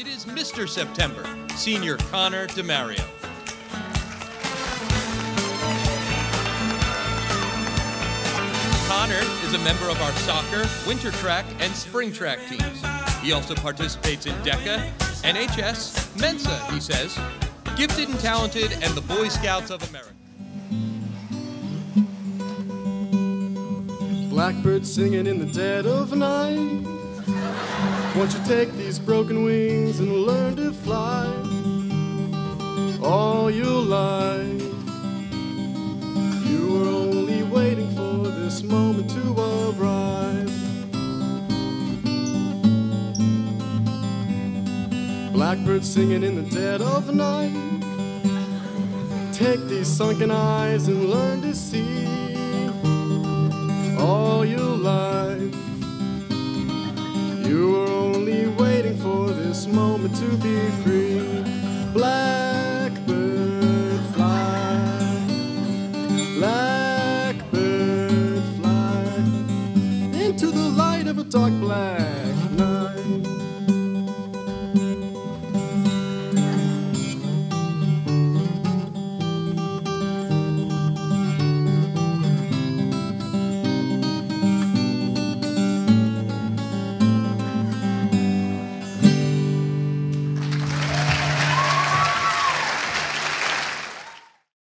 it is Mr. September, Senior Connor DeMario. Connor is a member of our soccer, winter track, and spring track teams. He also participates in DECA, NHS, Mensa, he says, Gifted and Talented, and the Boy Scouts of America. Blackbird singing in the dead of night. Won't you take these broken wings and learn to fly all your life? You were only waiting for this moment to arrive. Blackbird singing in the dead of night. Take these sunken eyes and learn to see moment to be free. Blackbird fly, blackbird fly into the light of a dark black night.